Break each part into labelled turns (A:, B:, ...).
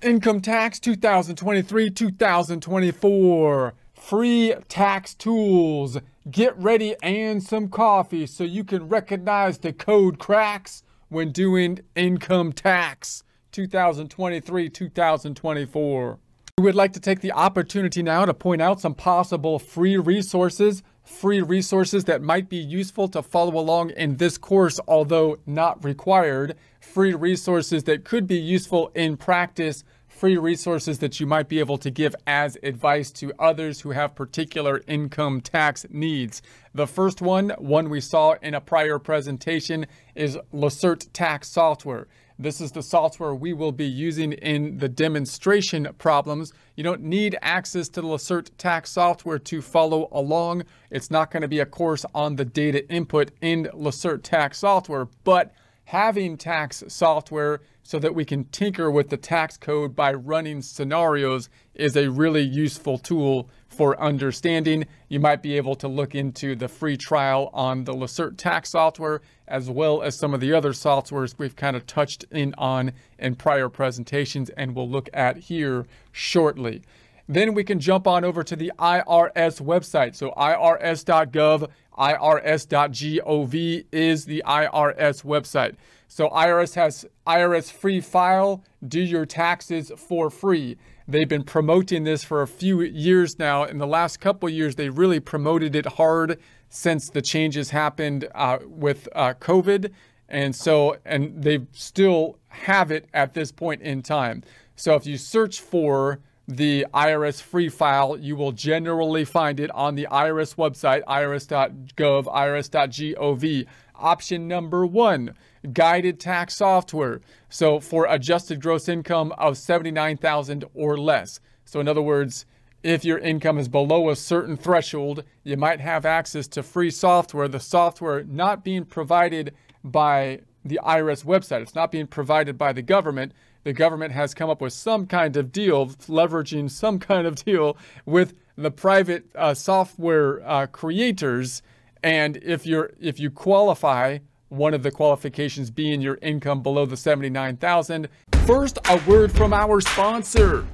A: Income tax 2023 2024. Free tax tools. Get ready and some coffee so you can recognize the code cracks when doing income tax 2023 2024. We would like to take the opportunity now to point out some possible free resources, free resources that might be useful to follow along in this course, although not required, free resources that could be useful in practice, free resources that you might be able to give as advice to others who have particular income tax needs. The first one, one we saw in a prior presentation, is Lacerte Tax Software. This is the software we will be using in the demonstration problems. You don't need access to the Lacerte tax software to follow along. It's not going to be a course on the data input in Lacerte tax software, but having tax software so that we can tinker with the tax code by running scenarios is a really useful tool for understanding. You might be able to look into the free trial on the Lacerte tax software, as well as some of the other softwares we've kind of touched in on in prior presentations and we'll look at here shortly. Then we can jump on over to the IRS website. So irs.gov, irs.gov is the IRS website. So IRS has IRS free file, do your taxes for free. They've been promoting this for a few years now. In the last couple years, they really promoted it hard since the changes happened uh, with uh, COVID. And so, and they still have it at this point in time. So if you search for the IRS free file, you will generally find it on the IRS website, irs.gov, irs.gov. Option number one, guided tax software. So for adjusted gross income of 79,000 or less. So in other words, if your income is below a certain threshold, you might have access to free software, the software not being provided by the IRS website. It's not being provided by the government the government has come up with some kind of deal, leveraging some kind of deal with the private uh, software uh, creators. And if you're if you qualify, one of the qualifications being your income below the 79,000. First, a word from our sponsor.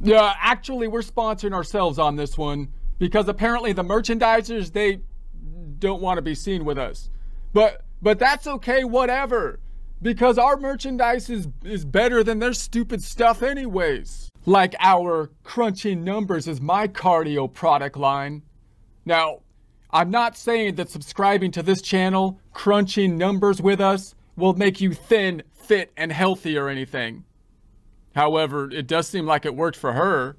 A: Yeah, actually, we're sponsoring ourselves on this one because apparently the merchandisers they don't want to be seen with us. But but that's okay, whatever because our merchandise is, is better than their stupid stuff anyways. Like our crunching numbers is my cardio product line. Now, I'm not saying that subscribing to this channel, crunching numbers with us, will make you thin, fit, and healthy or anything. However, it does seem like it worked for her.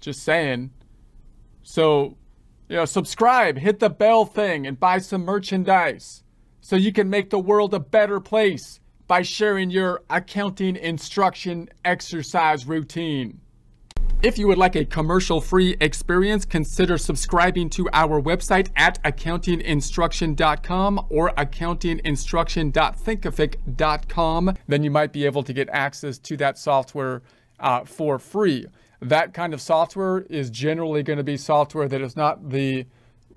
A: Just saying. So, you know, subscribe, hit the bell thing, and buy some merchandise so you can make the world a better place by sharing your accounting instruction exercise routine. If you would like a commercial-free experience, consider subscribing to our website at accountinginstruction.com or accountinginstruction.thinkific.com. Then you might be able to get access to that software uh, for free. That kind of software is generally going to be software that is not the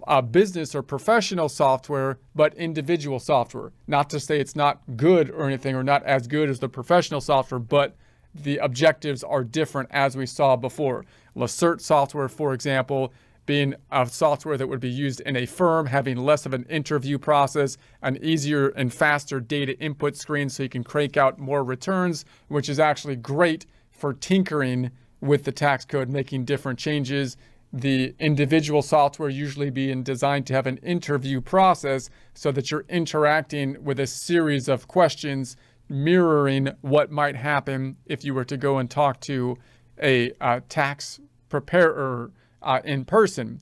A: uh, business or professional software, but individual software. Not to say it's not good or anything, or not as good as the professional software, but the objectives are different as we saw before. Lacerte software, for example, being a software that would be used in a firm, having less of an interview process, an easier and faster data input screen so you can crank out more returns, which is actually great for tinkering with the tax code, making different changes, the individual software usually being designed to have an interview process so that you're interacting with a series of questions mirroring what might happen if you were to go and talk to a uh, tax preparer uh, in person.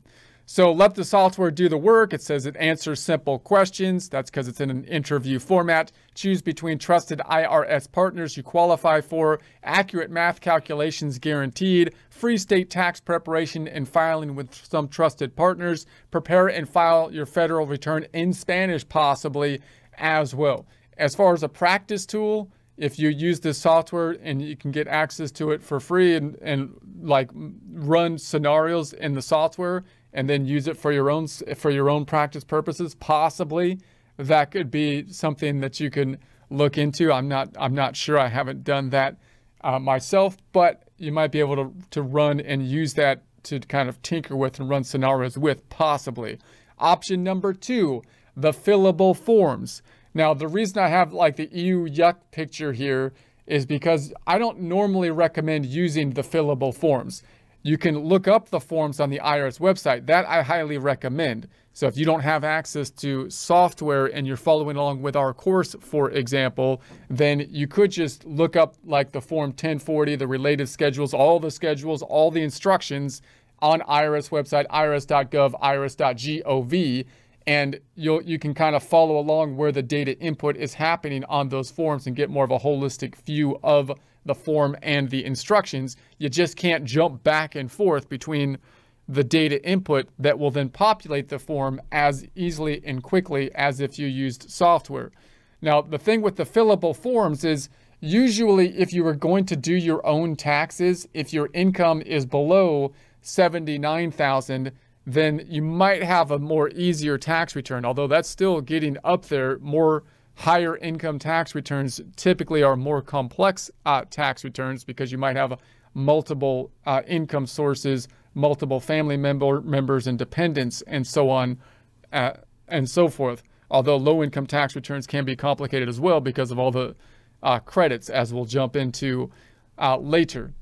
A: So let the software do the work. It says it answers simple questions. That's because it's in an interview format. Choose between trusted IRS partners you qualify for, accurate math calculations guaranteed, free state tax preparation and filing with some trusted partners. Prepare and file your federal return in Spanish possibly as well. As far as a practice tool, if you use this software and you can get access to it for free and, and like run scenarios in the software, and then use it for your own for your own practice purposes possibly that could be something that you can look into i'm not i'm not sure i haven't done that uh, myself, but you might be able to, to run and use that to kind of tinker with and run scenarios with, possibly. Option number two, the fillable forms. Now, the reason I have like the EU yuck picture here is because I don't normally recommend using the fillable forms. You can look up the forms on the IRS website. That I highly recommend. So if you don't have access to software and you're following along with our course, for example, then you could just look up like the Form 1040, the related schedules, all the schedules, all the instructions on IRS website, irs.gov, irs.gov, and you'll, you can kind of follow along where the data input is happening on those forms and get more of a holistic view of the form and the instructions. You just can't jump back and forth between the data input that will then populate the form as easily and quickly as if you used software. Now, the thing with the fillable forms is usually if you were going to do your own taxes, if your income is below 79,000, then you might have a more easier tax return, although that's still getting up there. More higher income tax returns typically are more complex uh, tax returns because you might have multiple uh, income sources multiple family member members and dependents and so on uh, and so forth. Although low income tax returns can be complicated as well because of all the uh, credits, as we'll jump into uh, later.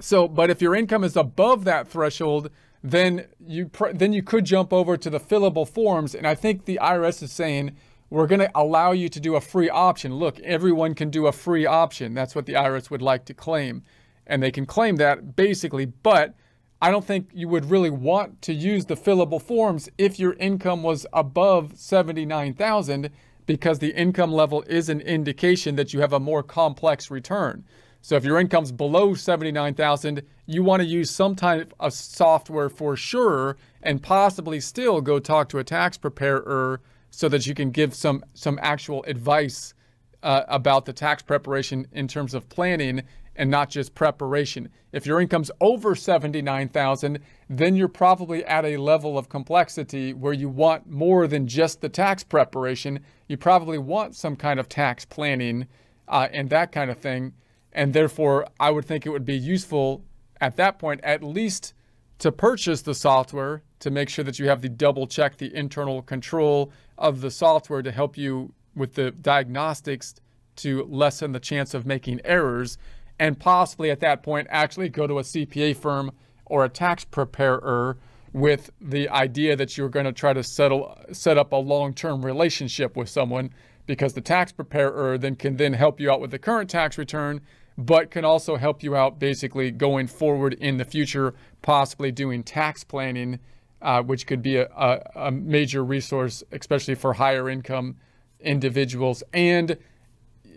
A: So, but if your income is above that threshold, then you then you could jump over to the fillable forms, and I think the IRS is saying we're going to allow you to do a free option. Look, everyone can do a free option. That's what the IRS would like to claim, and they can claim that basically, but I don't think you would really want to use the fillable forms if your income was above 79,000 because the income level is an indication that you have a more complex return. So if your income's below 79,000, you want to use some type of software for sure and possibly still go talk to a tax preparer so that you can give some some actual advice uh, about the tax preparation in terms of planning and not just preparation. If your income's over 79,000, then you're probably at a level of complexity where you want more than just the tax preparation. You probably want some kind of tax planning uh, and that kind of thing. And therefore, I would think it would be useful at that point, at least to purchase the software to make sure that you have the double check the internal control of the software to help you with the diagnostics to lessen the chance of making errors and possibly at that point actually go to a CPA firm or a tax preparer with the idea that you're going to try to settle set up a long-term relationship with someone because the tax preparer then can then help you out with the current tax return but can also help you out basically going forward in the future possibly doing tax planning uh, which could be a, a, a major resource especially for higher income individuals and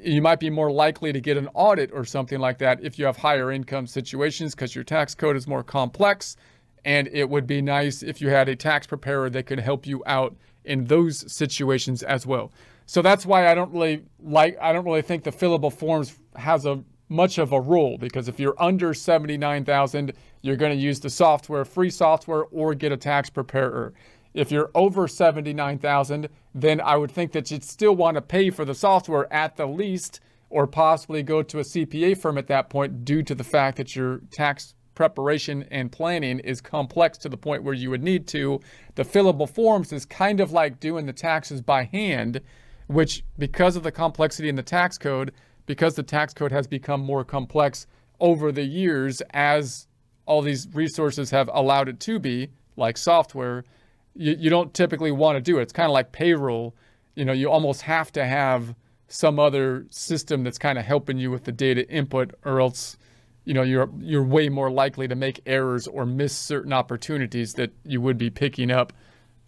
A: you might be more likely to get an audit or something like that if you have higher income situations because your tax code is more complex. And it would be nice if you had a tax preparer that could help you out in those situations as well. So that's why I don't really like, I don't really think the fillable forms has a much of a role because if you're under 79,000, you're going to use the software, free software, or get a tax preparer. If you're over 79,000, then I would think that you'd still want to pay for the software at the least or possibly go to a CPA firm at that point due to the fact that your tax preparation and planning is complex to the point where you would need to. The fillable forms is kind of like doing the taxes by hand, which because of the complexity in the tax code, because the tax code has become more complex over the years as all these resources have allowed it to be, like software, you, you don't typically want to do it. It's kind of like payroll. You know, you almost have to have some other system that's kind of helping you with the data input or else you know you're you're way more likely to make errors or miss certain opportunities that you would be picking up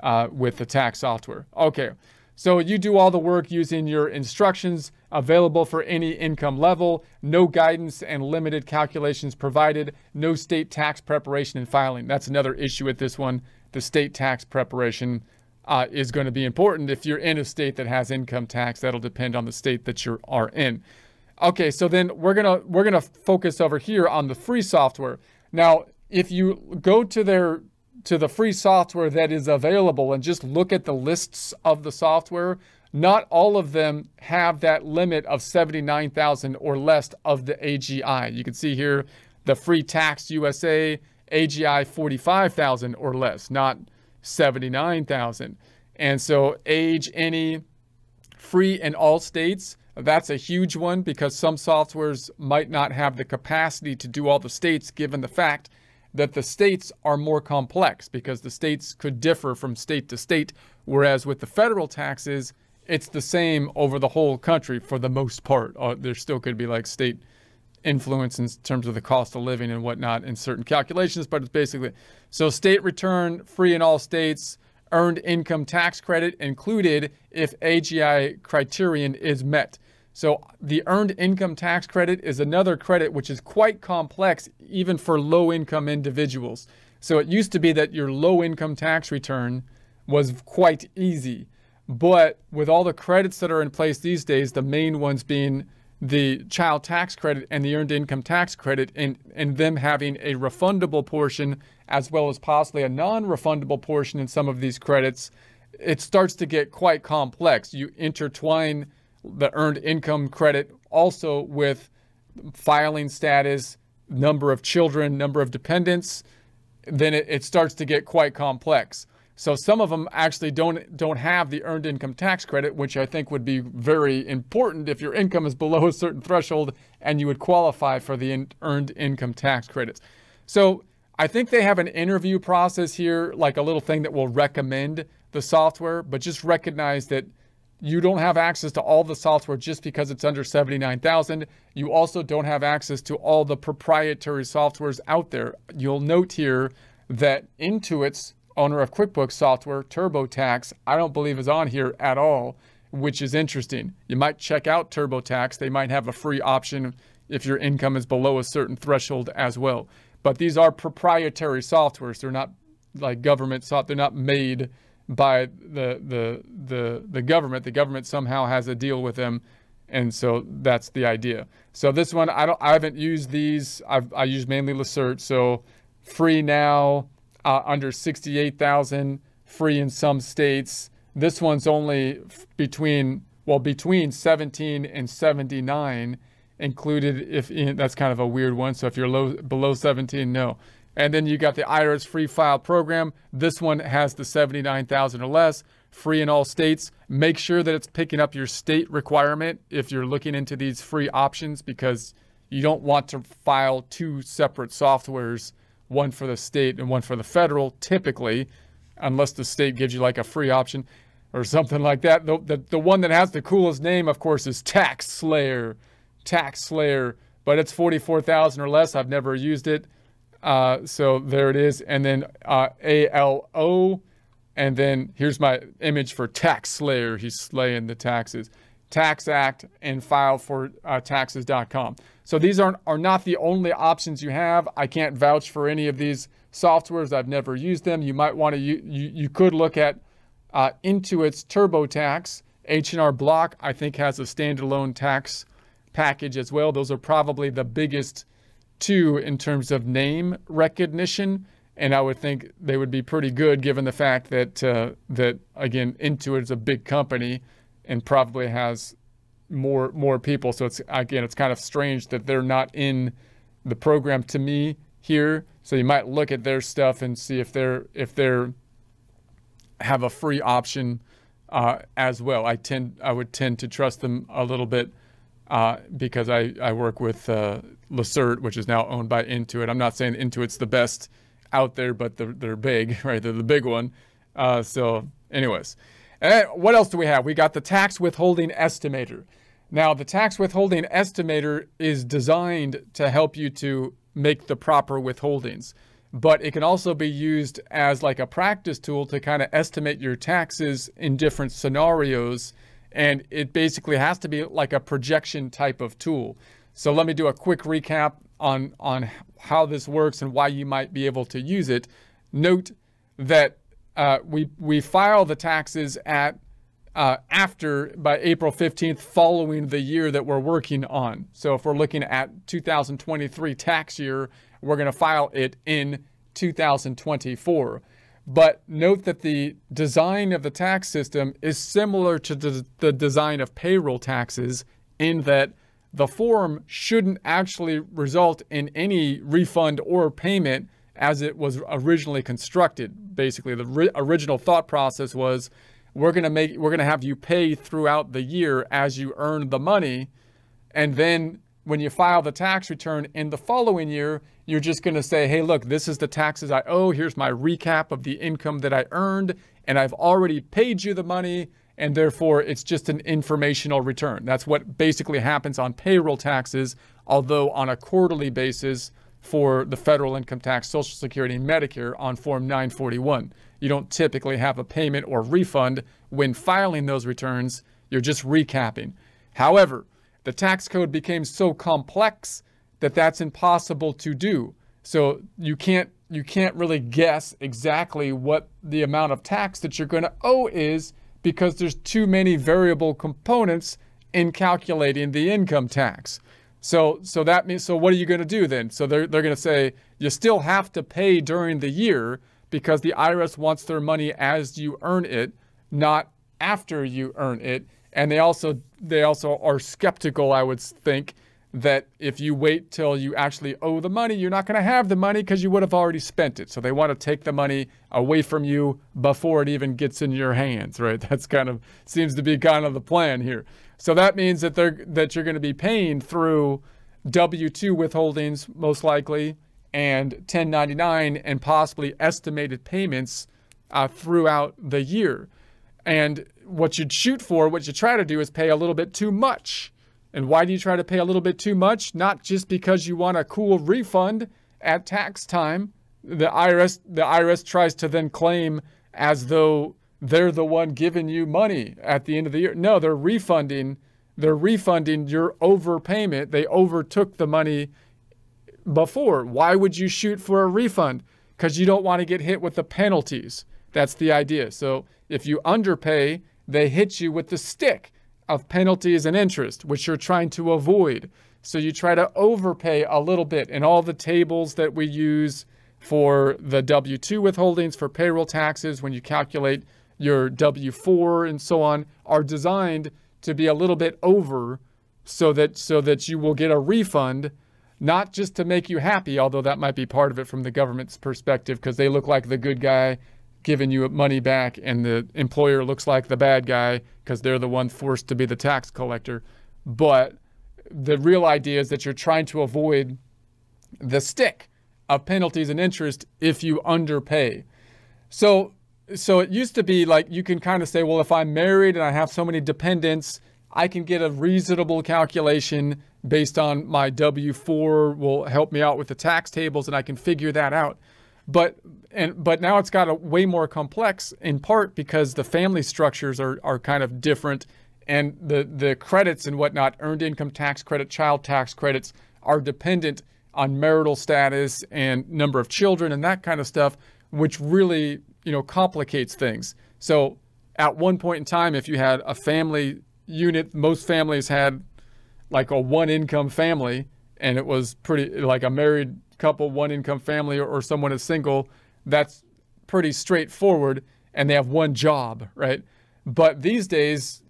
A: uh, with the tax software. Okay, so you do all the work using your instructions available for any income level, no guidance and limited calculations provided, no state tax preparation and filing. That's another issue with this one the state tax preparation uh, is going to be important. If you're in a state that has income tax, that'll depend on the state that you are in. Okay, so then we're gonna we're gonna focus over here on the free software. Now, if you go to their to the free software that is available and just look at the lists of the software, not all of them have that limit of 79,000 or less of the AGI. You can see here the free tax USA AGI 45,000 or less, not 79,000. And so age any free in all states, that's a huge one because some softwares might not have the capacity to do all the states given the fact that the states are more complex because the states could differ from state to state, whereas with the federal taxes, it's the same over the whole country for the most part. Uh, there still could be like state influence in terms of the cost of living and whatnot in certain calculations, but it's basically so state return free in all states, earned income tax credit included if AGI criterion is met. So the earned income tax credit is another credit which is quite complex even for low income individuals. So it used to be that your low income tax return was quite easy. But with all the credits that are in place these days, the main ones being the child tax credit and the earned income tax credit, and, and them having a refundable portion as well as possibly a non refundable portion in some of these credits, it starts to get quite complex. You intertwine the earned income credit also with filing status, number of children, number of dependents, then it, it starts to get quite complex. So some of them actually don't don't have the earned income tax credit, which I think would be very important if your income is below a certain threshold and you would qualify for the in, earned income tax credits. So I think they have an interview process here, like a little thing that will recommend the software, but just recognize that you don't have access to all the software just because it's under 79,000. You also don't have access to all the proprietary softwares out there. You'll note here that Intuit's owner of QuickBooks software, TurboTax, I don't believe is on here at all, which is interesting. You might check out TurboTax. They might have a free option if your income is below a certain threshold as well. But these are proprietary softwares. They're not like government software. They're not made by the, the, the, the government. The government somehow has a deal with them. And so that's the idea. So this one, I don't, I haven't used these. I've, I use mainly Lacerte. So free now, uh, under 68,000, free in some states. This one's only between, well, between 17 and 79 included if that's kind of a weird one. So if you're low, below 17, no. And then you got the IRS free file program. This one has the 79,000 or less, free in all states. Make sure that it's picking up your state requirement if you're looking into these free options because you don't want to file two separate softwares one for the state and one for the federal, typically, unless the state gives you like a free option or something like that. The, the, the one that has the coolest name, of course, is Tax Slayer. Tax Slayer, but it's 44,000 or less. I've never used it. Uh, so there it is. And then uh, ALO. And then here's my image for Tax Slayer. He's slaying the taxes. Tax Act and file for uh, taxes.com. So these aren't, are not the only options you have. I can't vouch for any of these softwares. I've never used them. You might want to, you, you, you could look at uh, Intuit's TurboTax. H&R Block, I think, has a standalone tax package as well. Those are probably the biggest two in terms of name recognition. And I would think they would be pretty good given the fact that, uh, that again, Intuit is a big company and probably has more more people. So it's again, it's kind of strange that they're not in the program to me here. So you might look at their stuff and see if they're if they're have a free option uh, as well. I tend I would tend to trust them a little bit uh, because I I work with uh, Lacerte, which is now owned by Intuit. I'm not saying Intuit's the best out there, but they're they're big, right? They're the big one. Uh, so, anyways. And what else do we have? We got the tax withholding estimator. Now, the tax withholding estimator is designed to help you to make the proper withholdings, but it can also be used as like a practice tool to kind of estimate your taxes in different scenarios. And it basically has to be like a projection type of tool. So let me do a quick recap on, on how this works and why you might be able to use it. Note that uh, we, we file the taxes at uh, after by April 15th, following the year that we're working on. So if we're looking at 2023 tax year, we're going to file it in 2024. But note that the design of the tax system is similar to the, the design of payroll taxes in that the form shouldn't actually result in any refund or payment as it was originally constructed. Basically, the original thought process was we're going to make we're going to have you pay throughout the year as you earn the money and then when you file the tax return in the following year, you're just going to say, hey, look, this is the taxes I owe. Here's my recap of the income that I earned, and I've already paid you the money, and therefore it's just an informational return. That's what basically happens on payroll taxes, although on a quarterly basis for the federal income tax, Social Security, and Medicare on Form 941. You don't typically have a payment or refund when filing those returns, you're just recapping. However, the tax code became so complex that that's impossible to do. So you can't you can't really guess exactly what the amount of tax that you're going to owe is because there's too many variable components in calculating the income tax. So so that means so what are you going to do then? So they're they're going to say you still have to pay during the year because the IRS wants their money as you earn it, not after you earn it and they also they also are skeptical i would think that if you wait till you actually owe the money you're not going to have the money because you would have already spent it. So they want to take the money away from you before it even gets in your hands right? That's kind of seems to be kind of the plan here. So that means that they're that you're going to be paying through w2 withholdings most likely and 1099 and possibly estimated payments uh, throughout the year. And what you'd shoot for, what you try to do is pay a little bit too much. And why do you try to pay a little bit too much? Not just because you want a cool refund at tax time. The IRS the IRS tries to then claim as though they're the one giving you money at the end of the year. No, they're refunding they're refunding your overpayment. They overtook the money before. Why would you shoot for a refund? Because you don't want to get hit with the penalties. That's the idea. So if you underpay, they hit you with the stick of penalties and interest, which you're trying to avoid. So you try to overpay a little bit. And all the tables that we use for the W 2 withholdings for payroll taxes, when you calculate your W 4 and so on, are designed to be a little bit over so that so that you will get a refund not just to make you happy although that might be part of it from the government's perspective because they look like the good guy giving you money back and the employer looks like the bad guy because they're the one forced to be the tax collector. But the real idea is that you're trying to avoid the stick of penalties and interest if you underpay. So so it used to be like you can kind of say, well, if I'm married and I have so many dependents, I can get a reasonable calculation based on my W4 will help me out with the tax tables and I can figure that out. But and but now it's got a way more complex in part because the family structures are are kind of different and the the credits and whatnot, earned income tax credit, child tax credits are dependent on marital status and number of children and that kind of stuff, which really, you know, complicates things. So at one point in time, if you had a family unit, most families had like a one income family and it was pretty like a married couple, one income family, or, someone is single, that's pretty straightforward and they have one job, right? But these days,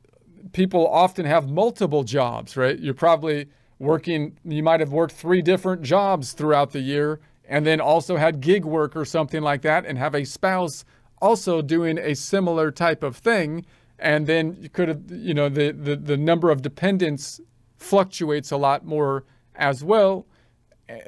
A: people often have multiple jobs, right? You're probably working, you might have worked three different jobs throughout the year and then also had gig work or something like that and have a spouse also doing a similar type of thing. And then you could have, you know, the, the, the number of dependents fluctuates a lot more as well.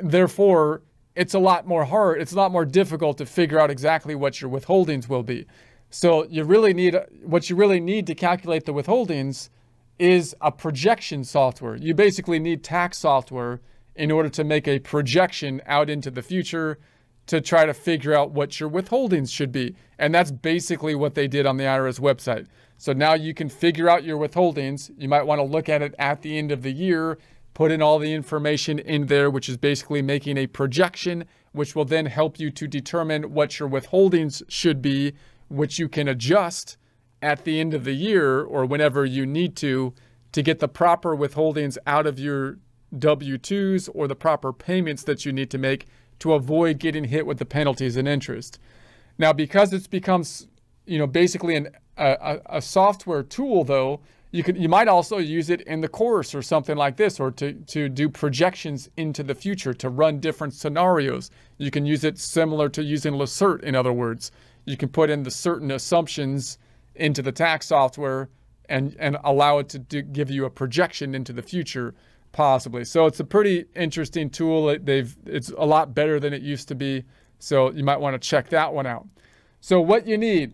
A: Therefore, it's a lot more hard. It's a lot more difficult to figure out exactly what your withholdings will be. So you really need what you really need to calculate the withholdings is a projection software. You basically need tax software in order to make a projection out into the future to try to figure out what your withholdings should be. And that's basically what they did on the IRS website. So now you can figure out your withholdings. You might want to look at it at the end of the year put in all the information in there, which is basically making a projection, which will then help you to determine what your withholdings should be, which you can adjust at the end of the year or whenever you need to to get the proper withholdings out of your W 2s or the proper payments that you need to make to avoid getting hit with the penalties and interest. Now, because it's becomes, you know, basically an, a, a software tool, though, you could you might also use it in the course or something like this, or to to do projections into the future to run different scenarios. You can use it similar to using Lacerte. In other words, you can put in the certain assumptions into the tax software and and allow it to do, give you a projection into the future possibly. So it's a pretty interesting tool. They've it's a lot better than it used to be. So you might want to check that one out. So what you need,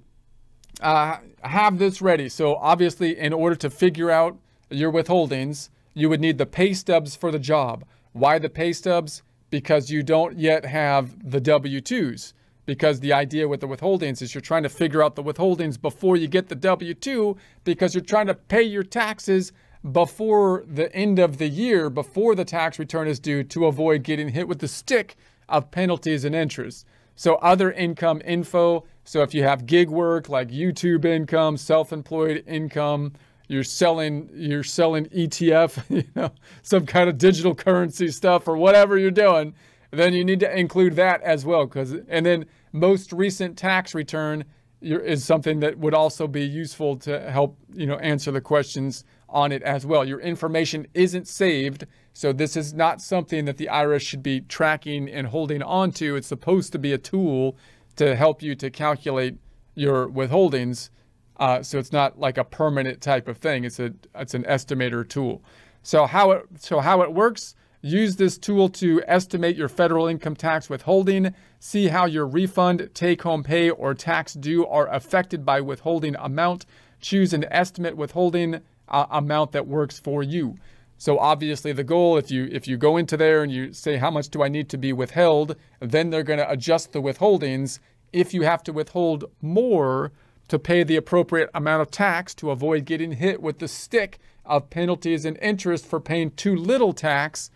A: uh, have this ready. So obviously, in order to figure out your withholdings, you would need the pay stubs for the job. Why the pay stubs? Because you don't yet have the W-2s. Because the idea with the withholdings is you're trying to figure out the withholdings before you get the W-2 because you're trying to pay your taxes before the end of the year, before the tax return is due to avoid getting hit with the stick of penalties and interest. So other income info. So if you have gig work like YouTube income, self-employed income, you're selling you're selling ETF, you know, some kind of digital currency stuff or whatever you're doing, then you need to include that as well cuz and then most recent tax return is something that would also be useful to help, you know, answer the questions on it as well. Your information isn't saved, so this is not something that the IRS should be tracking and holding on to. It's supposed to be a tool to help you to calculate your withholdings. Uh, so it's not like a permanent type of thing. It's a it's an estimator tool. So how it so how it works? Use this tool to estimate your federal income tax withholding. See how your refund, take-home pay, or tax due are affected by withholding amount. Choose an estimate withholding uh, amount that works for you. So obviously the goal, if you if you go into there and you say how much do I need to be withheld, then they're going to adjust the withholdings. If you have to withhold more to pay the appropriate amount of tax to avoid getting hit with the stick of penalties and interest for paying too little tax,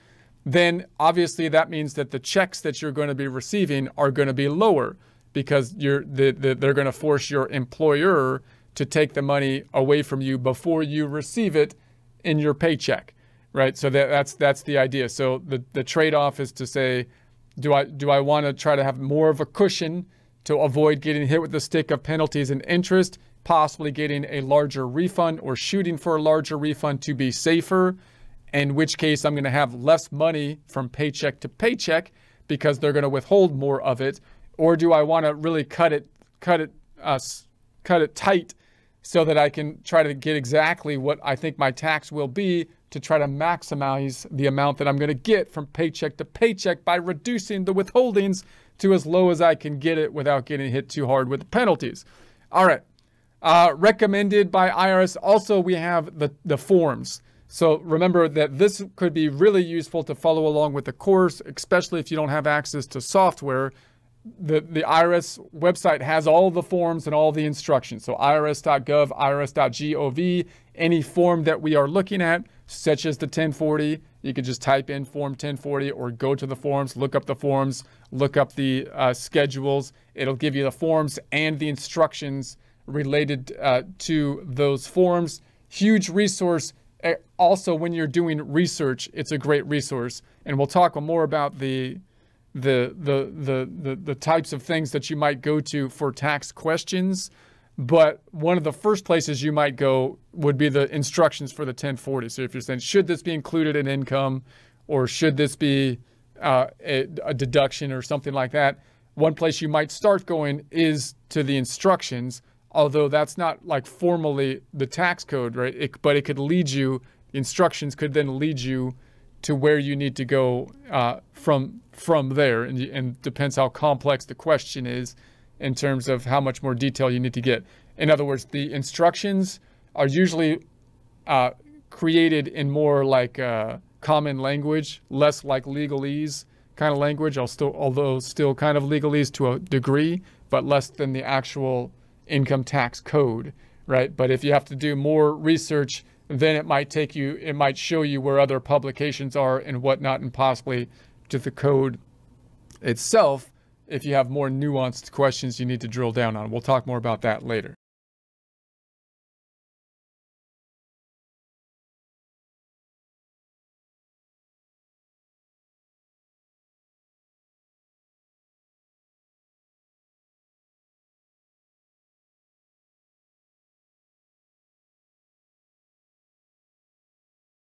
A: then obviously that means that the checks that you're going to be receiving are going to be lower because you're the, the, they're going to force your employer to take the money away from you before you receive it in your paycheck, right? So that, that's that's the idea. So the the trade-off is to say, do I do I want to try to have more of a cushion to avoid getting hit with the stick of penalties and interest, possibly getting a larger refund or shooting for a larger refund to be safer, in which case I'm going to have less money from paycheck to paycheck because they're going to withhold more of it, or do I want to really cut it cut it uh, cut it tight so that I can try to get exactly what I think my tax will be to try to maximize the amount that I'm going to get from paycheck to paycheck by reducing the withholdings to as low as I can get it without getting hit too hard with the penalties. All right. Uh, recommended by IRS. Also, we have the, the forms. So remember that this could be really useful to follow along with the course, especially if you don't have access to software the, the IRS website has all the forms and all the instructions. So irs.gov, irs.gov, any form that we are looking at, such as the 1040, you can just type in form 1040 or go to the forms, look up the forms, look up the uh, schedules. It'll give you the forms and the instructions related uh, to those forms. Huge resource. Also, when you're doing research, it's a great resource. And we'll talk more about the the, the, the, the, the types of things that you might go to for tax questions. But one of the first places you might go would be the instructions for the 1040. So if you're saying, should this be included in income or should this be uh, a, a deduction or something like that, one place you might start going is to the instructions, although that's not like formally the tax code, right? It, but it could lead you, instructions could then lead you to where you need to go uh, from from there, and, and depends how complex the question is in terms of how much more detail you need to get. In other words, the instructions are usually uh, created in more like uh, common language, less like legalese kind of language, still, although still kind of legalese to a degree, but less than the actual income tax code, right? But if you have to do more research then it might take you, it might show you where other publications are and whatnot, and possibly to the code itself. If you have more nuanced questions you need to drill down on, we'll talk more about that later.